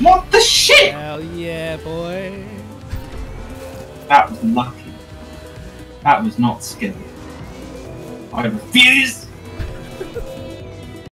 What the shit? Hell yeah, boy. That was lucky. That was not skill. I refuse!